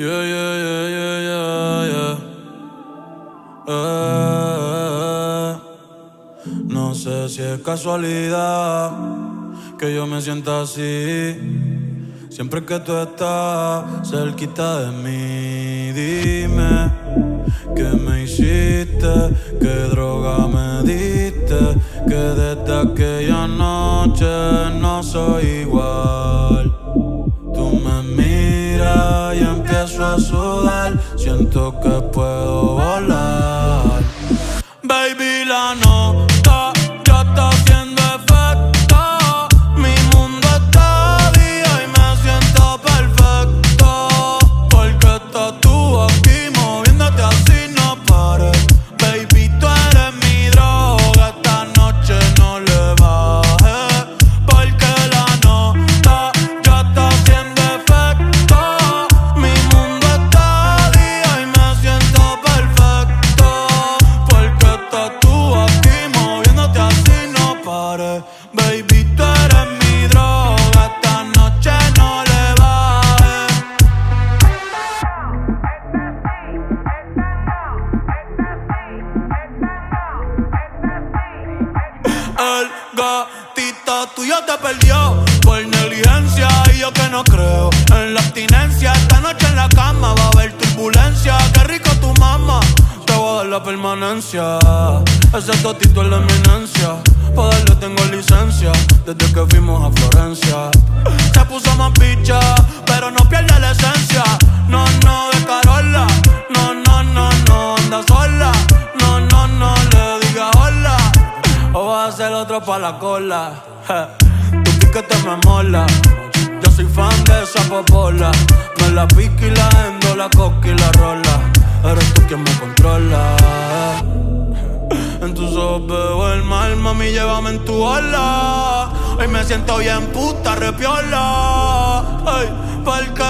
Yeah, yeah, yeah, yeah, yeah, yeah. Eh, no sé si es casualidad que yo me sienta así. Siempre que tú estás cerquita de mí, dime qué me hiciste, qué droga me diste, que desde aquella noche no soy igual. Tú me miras y a sudar, siento que puedo volar. Baby, la nota ya está Baby, tú eres mi droga. Esta noche no le bajes. El gatito tuyo te perdió por negligencia y yo que no creo en la abstinencia. Esta noche en la cama va a haber turbulencia. Qué rico tu mamá, permanencia. Ese totito es la eminencia. Pa' darle tengo licencia desde que fuimos a Florencia. Se puso más bicha, pero no pierde la esencia. No, no, de Carola. No, no, no, no, anda sola. No, no, no, le diga hola. O vas a hacer otro pa' la cola. Tu piquete me mola. Yo soy fan de esa popola. Me la pique y la endo, la coca y la rola. Eres tú quien me controla. En tus ojos veo el mal, mami, llévame en tu ola. Hoy me siento bien puta, repiola. Ay, porque